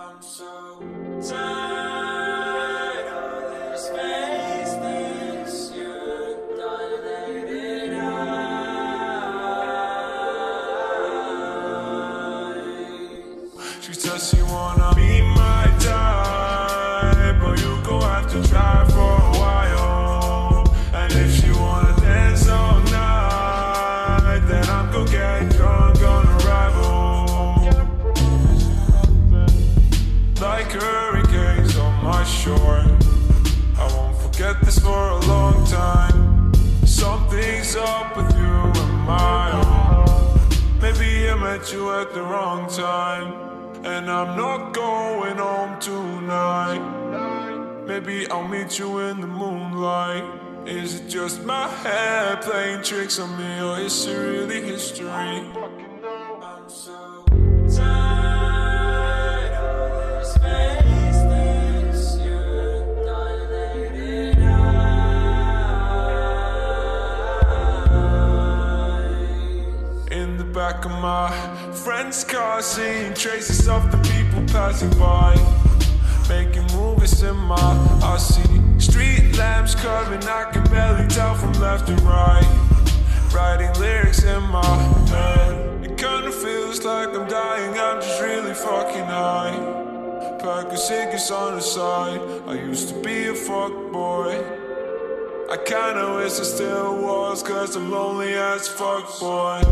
I'm so tired of this faceless, dilated eyes. She says she wanna be I won't forget this for a long time. Something's up with you and my own. Maybe I met you at the wrong time. And I'm not going home tonight. Maybe I'll meet you in the moonlight. Is it just my head playing tricks on me, or is it really history? Back of my friend's car, seeing traces of the people passing by. Making movies in my I see street lamps curving, I can barely tell from left to right. Writing lyrics in my head. It kinda feels like I'm dying, I'm just really fucking high. Pack of cigarettes on the side. I used to be a fuck boy. I kinda wish I still was, cause I'm lonely as fuck boy.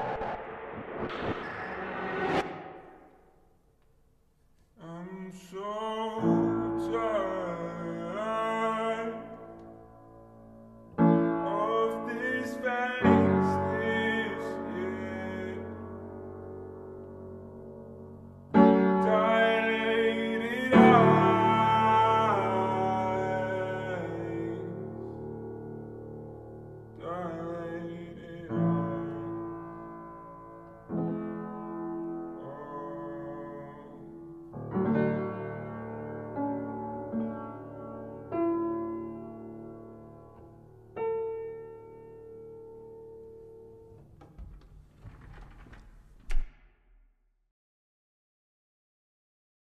I'm so tired of this pain.